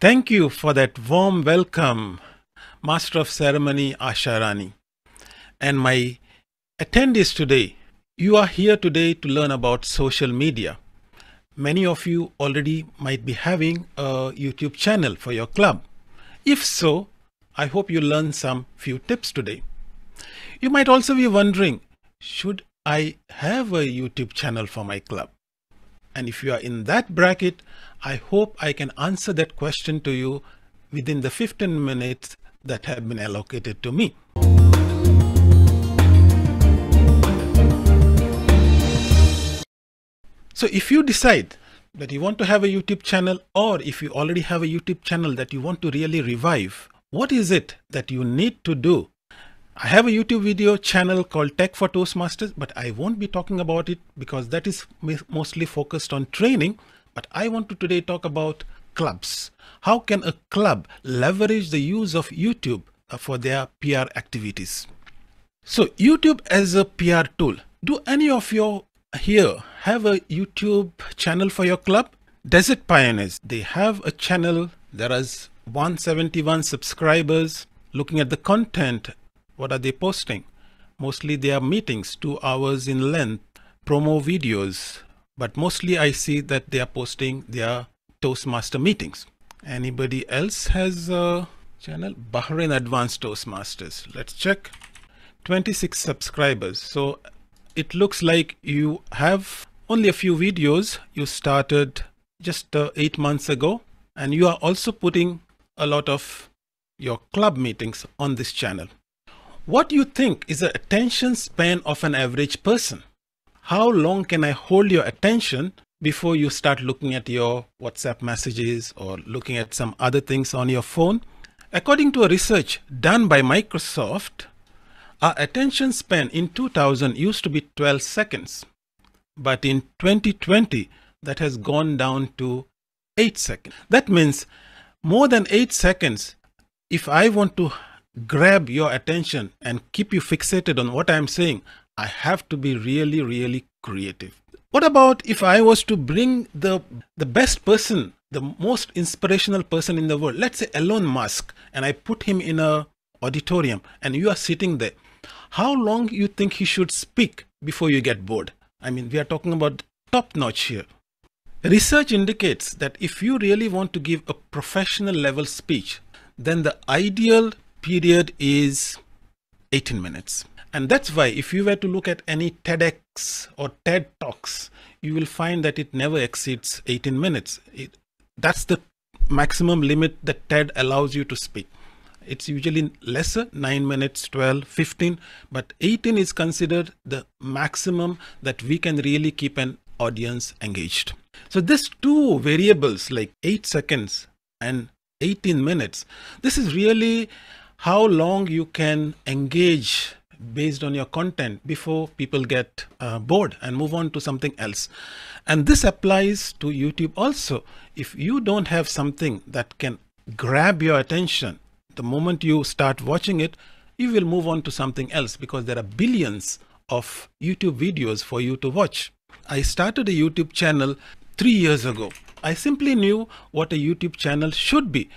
Thank you for that warm welcome, Master of Ceremony Asharani. And my attendees today, you are here today to learn about social media. Many of you already might be having a YouTube channel for your club. If so, I hope you learn some few tips today. You might also be wondering, should I have a YouTube channel for my club? And if you are in that bracket, I hope I can answer that question to you within the 15 minutes that have been allocated to me. So if you decide that you want to have a YouTube channel or if you already have a YouTube channel that you want to really revive, what is it that you need to do? I have a YouTube video channel called Tech for Toastmasters, but I won't be talking about it because that is mostly focused on training. But I want to today talk about clubs. How can a club leverage the use of YouTube uh, for their PR activities? So YouTube as a PR tool. Do any of you here have a YouTube channel for your club? Desert Pioneers, they have a channel. There is 171 subscribers. Looking at the content, what are they posting? Mostly they are meetings, two hours in length, promo videos. But mostly I see that they are posting their Toastmaster meetings. Anybody else has a channel? Bahrain Advanced Toastmasters. Let's check. 26 subscribers. So it looks like you have only a few videos. You started just uh, eight months ago and you are also putting a lot of your club meetings on this channel. What do you think is the attention span of an average person? How long can I hold your attention before you start looking at your WhatsApp messages or looking at some other things on your phone? According to a research done by Microsoft, our attention span in 2000 used to be 12 seconds. But in 2020, that has gone down to 8 seconds. That means more than 8 seconds, if I want to grab your attention and keep you fixated on what I'm saying, I have to be really, really creative. What about if I was to bring the, the best person, the most inspirational person in the world, let's say Elon Musk, and I put him in a auditorium and you are sitting there. How long you think he should speak before you get bored? I mean, we are talking about top notch here. Research indicates that if you really want to give a professional level speech, then the ideal period is 18 minutes. And that's why if you were to look at any TEDx or TED Talks, you will find that it never exceeds 18 minutes. It, that's the maximum limit that TED allows you to speak. It's usually lesser, 9 minutes, 12, 15, but 18 is considered the maximum that we can really keep an audience engaged. So these two variables like 8 seconds and 18 minutes, this is really how long you can engage based on your content before people get uh, bored and move on to something else. And this applies to YouTube also. If you don't have something that can grab your attention, the moment you start watching it, you will move on to something else because there are billions of YouTube videos for you to watch. I started a YouTube channel three years ago. I simply knew what a YouTube channel should be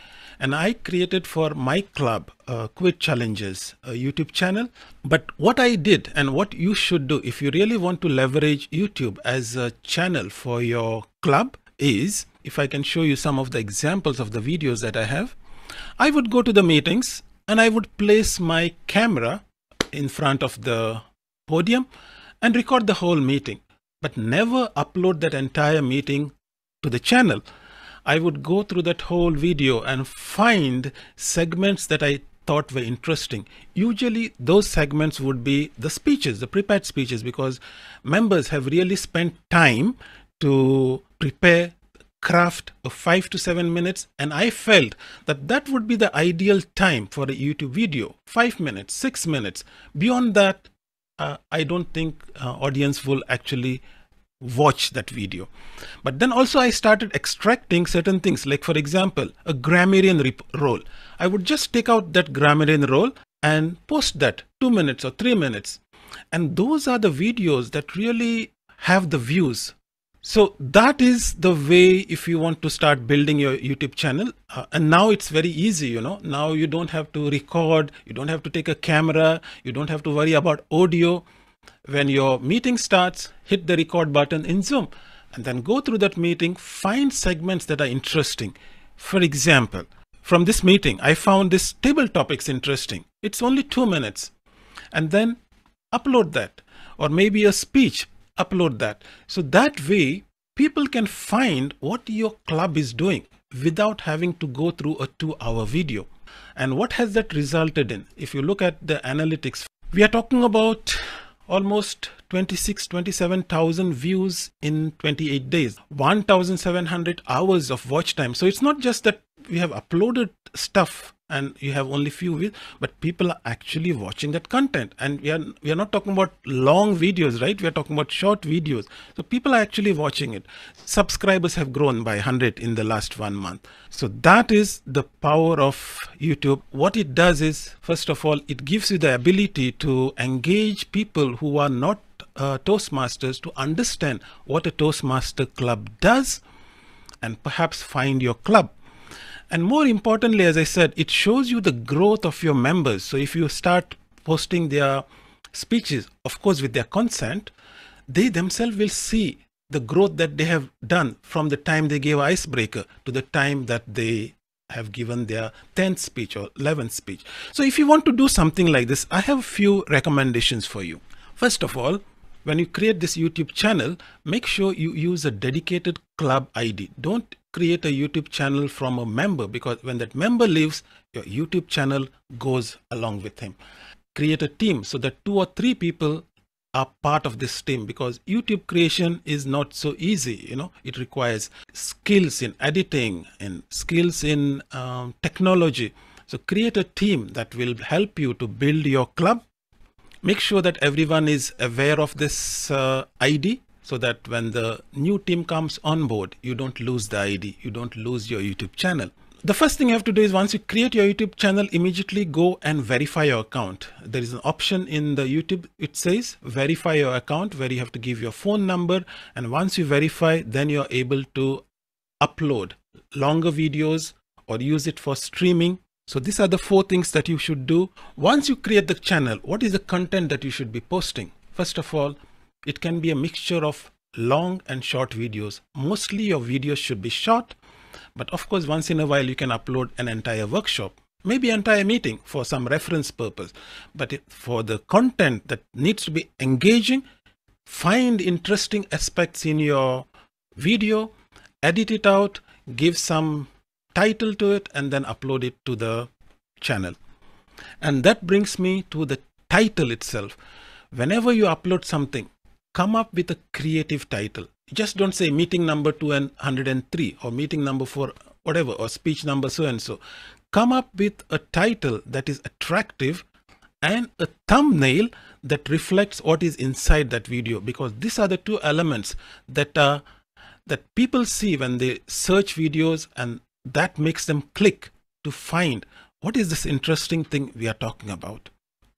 and I created for my club uh, Quit Challenges a YouTube channel. But what I did and what you should do if you really want to leverage YouTube as a channel for your club is, if I can show you some of the examples of the videos that I have, I would go to the meetings and I would place my camera in front of the podium and record the whole meeting, but never upload that entire meeting to the channel I would go through that whole video and find segments that I thought were interesting. Usually those segments would be the speeches, the prepared speeches, because members have really spent time to prepare craft of five to seven minutes and i felt that that would be the ideal time for a youtube video five minutes six minutes beyond that uh, i don't think uh, audience will actually watch that video. But then also I started extracting certain things like for example, a grammarian role. I would just take out that grammarian role and post that two minutes or three minutes. And those are the videos that really have the views So that is the way if you want to start building your YouTube channel. Uh, and now it's very easy, you know. Now you don't have to record, you don't have to take a camera, you don't have to worry about audio. When your meeting starts, hit the record button in Zoom and then go through that meeting, find segments that are interesting. For example, from this meeting, I found this table topics interesting. It's only two minutes. And then upload that. Or maybe a speech upload that. So that way, people can find what your club is doing without having to go through a two hour video. And what has that resulted in? If you look at the analytics, we are talking about almost 26 27000 views in 28 days. 1700 hours of watch time. So it's not just that we have uploaded stuff and you have only few views but people are actually watching that content. And we are we are not talking about long videos right? We are talking about short videos. So people are actually watching it. Subscribers have grown by 100 in the last one month. So that is the power of youtube. What it does is first of all it gives you the ability to engage people who are not uh, toastmasters to understand what a toastmaster club does and perhaps find your club and more importantly, as I said, it shows you the growth of your members. So if you start posting their speeches, of course, with their consent, they themselves will see the growth that they have done from the time they gave icebreaker to the time that they have given their 10th speech or 11th speech. So if you want to do something like this, I have a few recommendations for you. First of all, when you create this YouTube channel, make sure you use a dedicated club ID. Don't create a YouTube channel from a member because when that member leaves, your YouTube channel goes along with him. Create a team so that two or three people are part of this team because YouTube creation is not so easy. You know, it requires skills in editing and skills in um, technology. So create a team that will help you to build your club. Make sure that everyone is aware of this uh, ID so that when the new team comes on board, you don't lose the ID, you don't lose your YouTube channel. The first thing you have to do is once you create your YouTube channel, immediately go and verify your account. There is an option in the YouTube, it says verify your account where you have to give your phone number. And once you verify, then you're able to upload longer videos or use it for streaming. So these are the four things that you should do. Once you create the channel, what is the content that you should be posting? First of all, it can be a mixture of long and short videos. Mostly your videos should be short, but of course, once in a while you can upload an entire workshop, maybe entire meeting for some reference purpose. But for the content that needs to be engaging, find interesting aspects in your video, edit it out, give some title to it, and then upload it to the channel. And that brings me to the title itself. Whenever you upload something, come up with a creative title. Just don't say meeting number 203 or meeting number 4, whatever, or speech number so and so. Come up with a title that is attractive and a thumbnail that reflects what is inside that video because these are the two elements that uh, that people see when they search videos and that makes them click to find what is this interesting thing we are talking about.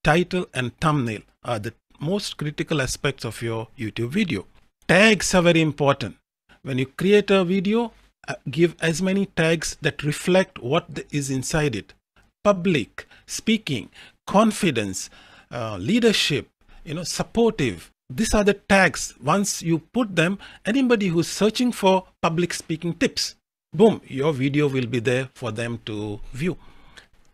Title and thumbnail are the most critical aspects of your YouTube video. Tags are very important. When you create a video, uh, give as many tags that reflect what is inside it. Public, speaking, confidence, uh, leadership, you know, supportive. These are the tags. Once you put them, anybody who's searching for public speaking tips, boom, your video will be there for them to view.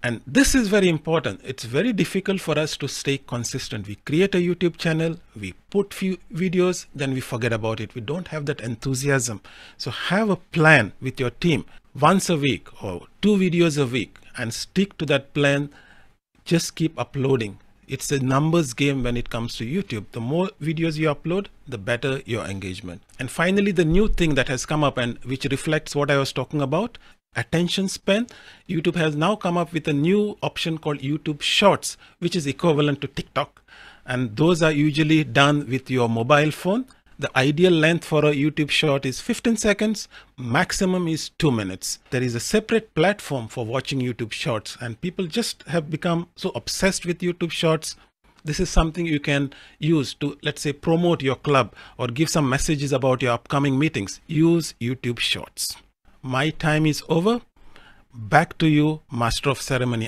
And this is very important. It's very difficult for us to stay consistent. We create a YouTube channel, we put few videos, then we forget about it. We don't have that enthusiasm. So have a plan with your team once a week or two videos a week and stick to that plan. Just keep uploading. It's a numbers game when it comes to YouTube. The more videos you upload, the better your engagement. And finally, the new thing that has come up and which reflects what I was talking about attention span, YouTube has now come up with a new option called YouTube Shorts, which is equivalent to TikTok. And those are usually done with your mobile phone. The ideal length for a YouTube short is 15 seconds, maximum is 2 minutes. There is a separate platform for watching YouTube shorts and people just have become so obsessed with YouTube shorts this is something you can use to let's say promote your club or give some messages about your upcoming meetings use youtube shorts my time is over. Back to you, Master of Ceremony.